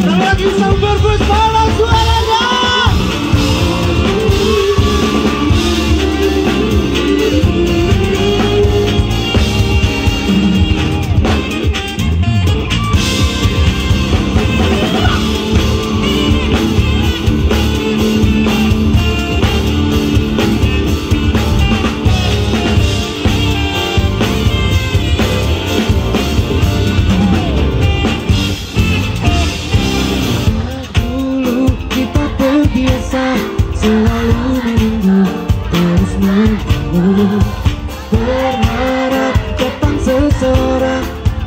Saya bisa berbus mana suaranya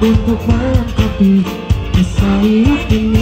untuk melengkapi ini